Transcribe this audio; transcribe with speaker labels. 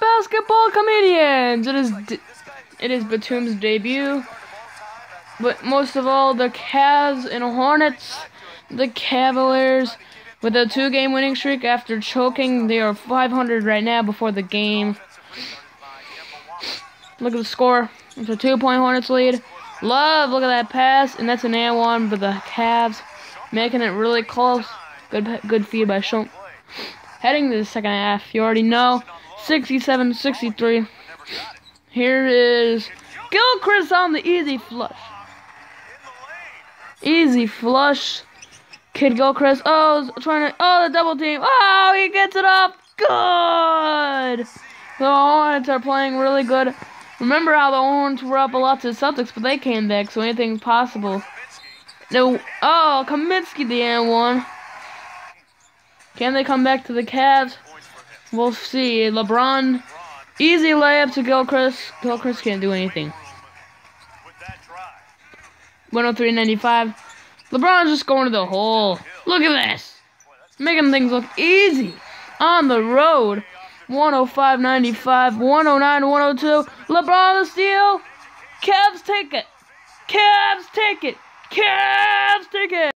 Speaker 1: basketball comedians? It is it is Batum's debut, but most of all, the Cavs and Hornets, the Cavaliers, with a two-game winning streak after choking, they are 500 right now before the game. Look at the score. It's a two-point Hornets lead. Love, look at that pass, and that's an and one, but the Cavs making it really close. Good, good feed by Schultz. Heading to the second half, you already know, 67-63. Here is Gilchrist on the easy flush. Easy flush. Kidd-Gilchrist. Oh, trying to. Oh, the double team. Oh, he gets it up. Good. The Hornets are playing really good. Remember how the Hornets were up a lot to the Celtics, but they came back, so anything's possible. No. Oh, Kaminsky the and one. Can they come back to the Cavs? We'll see. LeBron, easy layup to Gilchrist. Gilchrist can't do anything. 103.95. LeBron's just going to the hole. Look at this. Making things look easy. On the road. 105.95, 109, 102. LeBron the steal. Cavs take it. Cavs take it. Cavs take it.